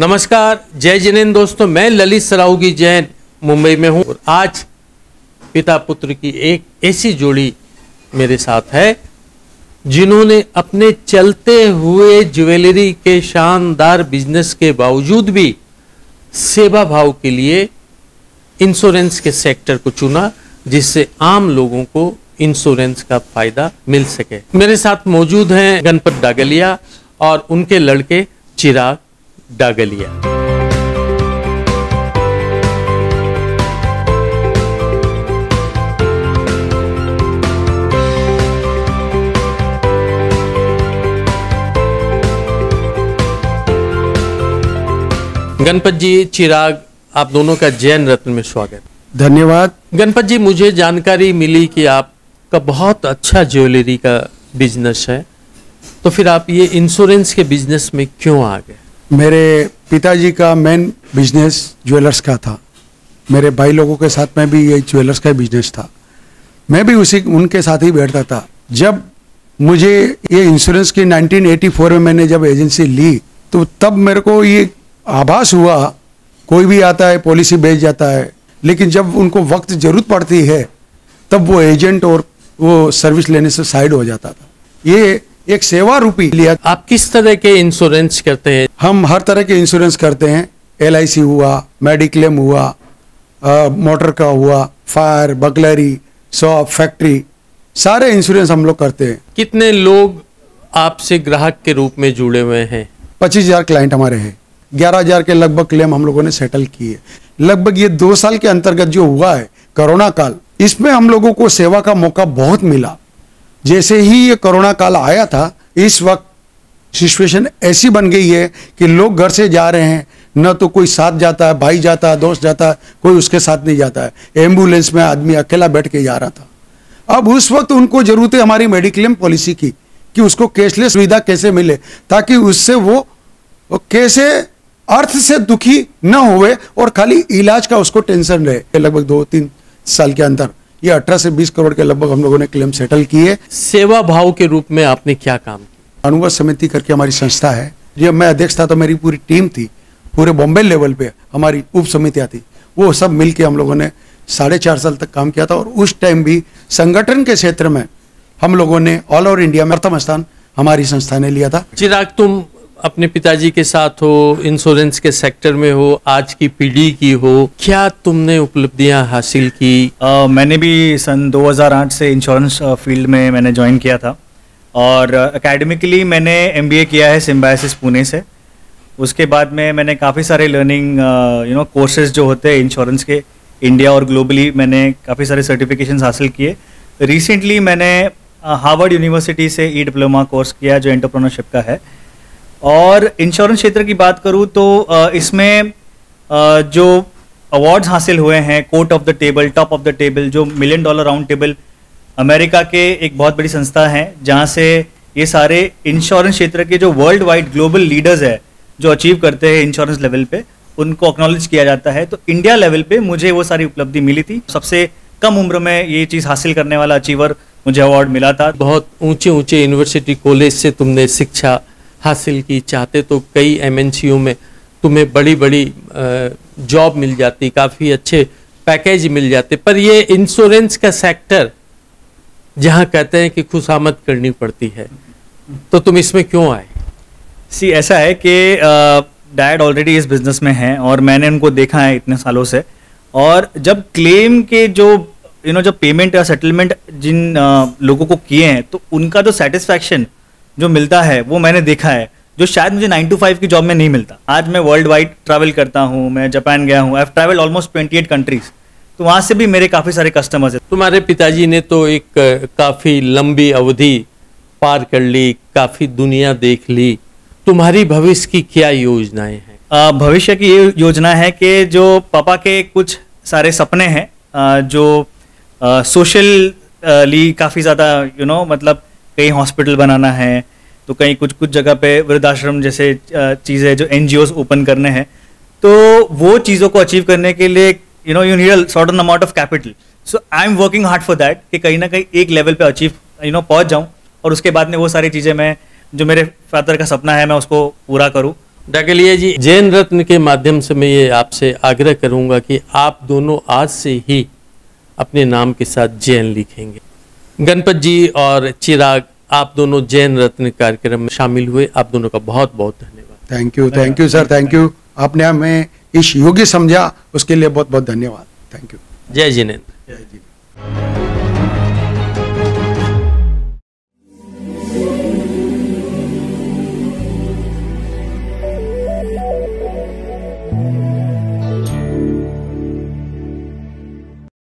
नमस्कार, जय जिनेन्द्र दोस्तों, मैं ललित सराउगी जैन, मुंबई में हूँ। और आज पिता पुत्र की एक ऐसी जोड़ी मेरे साथ है, जिन्होंने अपने चलते हुए ज्वेलरी के शानदार बिज़नेस के बावजूद भी सेवा भाव के लिए इंश्योरेंस के सेक्टर को चुना, जिससे आम लोगों को इंश्योरेंस का फ़ायदा मिल सके। मेरे साथ मौजूद हैं गणपत डागलिया और उनके लड़के चिराग। डागलिया। गणपत जी चिराग आप दोनों का जैन रत्न में स्वागत। धन्यवाद। गणपत जी मुझे जानकारी मिली कि आपका बहुत अच्छा ज्वेलरी का बिज़नेस है। तो फिर आप ये इंश्योरेंस के बिज़नेस में क्यों आ गए? मेरे पिताजी का मेन बिज़नेस ज्वेलर्स का था। मेरे भाई लोगों के साथ में भी ये ज्वेलर्स का बिज़नेस था। मैं भी उसी, उनके साथ ही बैठता था। जब मुझे ये इंश्योरेंस की 1984 में मैंने जब एजेंसी ली तो तब मेरे को ये आभास हुआ, कोई भी आता है पॉलिसी बेच जाता है। लेकिन जब उनको वक्त ज़रूरत पड़ती है, तब वो एजेंट और वो सर्विस लेने से साइड हो जाता था। ये एक सेवा रूपी लिया। आप किस तरह के इंश्योरेंस करते हैं? हम हर तरह के इंश्योरेंस करते हैं। एलआईसी हुआ मेडिक्लेम हुआ मोटर का हुआ फायर बगलरी शॉप फैक्ट्री सारे इंश्योरेंस हम लोग करते हैं। कितने लोग आपसे ग्राहक के रूप में जुड़े हुए हैं? पच्चीस हज़ार क्लाइंट हमारे हैं। ग्यारह हज़ार के लगभग क्लेम हम लोगों ने सेटल किए। लगभग ये दो साल के अंतर्गत जो हुआ है कोरोना काल इसमें हम लोगों को सेवा का मौका बहुत मिला। जैसे ही ये कोरोना काल आया था इस वक्त सिचुएशन ऐसी बन गई है कि लोग घर से जा रहे हैं। न तो कोई साथ जाता है भाई जाता है दोस्त जाता है कोई उसके साथ नहीं जाता है। एंबुलेंस में आदमी अकेला बैठ के जा रहा था। अब उस वक्त उनको ज़रूरत है हमारी मेडिक्लेम पॉलिसी की कि उसको कैशलेस सुविधा कैसे मिले ताकि उससे वो, कैसे अर्थ से दुखी न होवे और खाली इलाज का उसको टेंशन रहे। लगभग दो तीन साल के अंदर। ये अठारह से बीस करोड़ के लगभग हम लोगों ने क्लेम सेटल किए। सेवा भाव के रूप में आपने क्या काम किया? अनुभव समिति करके हमारी संस्था है। जब मैं अध्यक्ष था तो मेरी पूरी टीम थी। पूरे बॉम्बे लेवल पे हमारी उप समितियाँ थी। वो सब मिलके हम लोगों ने साढ़े चार साल तक काम किया था और उस टाइम भी संगठन के क्षेत्र में हम लोगों ने ऑल ओवर इंडिया में प्रथम स्थान हमारी संस्था ने लिया था। चिराग तुम अपने पिताजी के साथ हो इंश्योरेंस के सेक्टर में हो आज की पीढ़ी की हो क्या तुमने उपलब्धियाँ हासिल की? अ, मैंने भी सन 2008 से इंश्योरेंस फ़ील्ड में मैंने ज्वाइन किया था। और एकेडमिकली मैंने एमबीए किया है सिम्बायसिस पुणे से। उसके बाद में मैंने काफ़ी सारे लर्निंग यू नो कोर्सेज जो होते हैं इंश्योरेंस के इंडिया और ग्लोबली मैंने काफ़ी सारे सर्टिफिकेशन हासिल किए। रिसेंटली मैंने हार्वर्ड यूनिवर्सिटी से ई डिप्लोमा कोर्स किया जो एंटरप्रेन्योरशिप का है। और इंश्योरेंस क्षेत्र की बात करूँ तो इसमें जो अवार्ड्स हासिल हुए हैं court of the table top of the table जो million dollar round table America के एक बहुत बड़ी संस्था है, जहाँ से ये सारे इंश्योरेंस क्षेत्र के जो वर्ल्ड वाइड ग्लोबल लीडर्स है, जो अचीव करते हैं इंश्योरेंस लेवल पे, उनको एक्नॉलेज किया जाता है। तो इंडिया लेवल पे मुझे वो सारी उपलब्धि मिली थी। सबसे कम उम्र में ये चीज़ हासिल करने वाला अचीवर मुझे अवार्ड मिला था। बहुत ऊँचे ऊँचे यूनिवर्सिटी कॉलेज से तुमने शिक्षा हासिल की चाहते तो कई एमएनसीओ में तुम्हें बड़ी बड़ी जॉब मिल जाती काफ़ी अच्छे पैकेज मिल जाते। पर ये इंश्योरेंस का सेक्टर जहाँ कहते हैं कि खुशामद करनी पड़ती है तो तुम इसमें क्यों आए? सी ऐसा है कि डैड ऑलरेडी इस बिज़नेस में हैं और मैंने उनको देखा है इतने सालों से। और जब क्लेम के जो यू नो जब पेमेंट या सेटलमेंट जिन अ, लोगों को किए हैं तो उनका जो सेटिस्फैक्शन जो मिलता है वो मैंने देखा है जो शायद मुझे नाइन टू फाइव की जॉब में नहीं मिलता। आज मैं वर्ल्ड वाइड ट्रैवल करता हूँ मैं जापान गया हूँ I travel almost twenty eight countries तो वहाँ से भी मेरे काफ़ी सारे कस्टमर्स हैं। तुम्हारे पिताजी ने तो एक काफ़ी लंबी अवधि पार कर ली काफ़ी दुनिया देख ली। तुम्हारी भविष्य की क्या योजनाएँ हैं? भविष्य की ये योजना है कि जो पापा के कुछ सारे सपने हैं जो सोशली काफ़ी ज़्यादा यू नो मतलब कहीं हॉस्पिटल बनाना है तो कहीं कुछ कुछ जगह पे वृद्धाश्रम जैसे चीज़ें जो एन ओपन करने हैं तो वो चीज़ों को अचीव करने के लिए you know you need certain amount of capital so I am working hard for that कि कहीं ना कहीं एक लेवल पे अचीव यू नो पहुँच जाऊँ, और उसके बाद में वो सारी चीज़ें मैं, जो मेरे फादर का सपना है, मैं उसको पूरा करूँ। डाकलिया जी, जैन रत्न के माध्यम से मैं ये आपसे आग्रह करूँगा कि आप दोनों आज से ही अपने नाम के साथ जैन लिखेंगे। गणपत जी और चिराग आप दोनों जैन रत्न कार्यक्रम में शामिल हुए। आप दोनों का बहुत बहुत धन्यवाद। Thank you thank you sir thank you आपने हमें इस योग्य समझा उसके लिए बहुत बहुत धन्यवाद। थैंक यू जय जिनेन्द्र। जय जी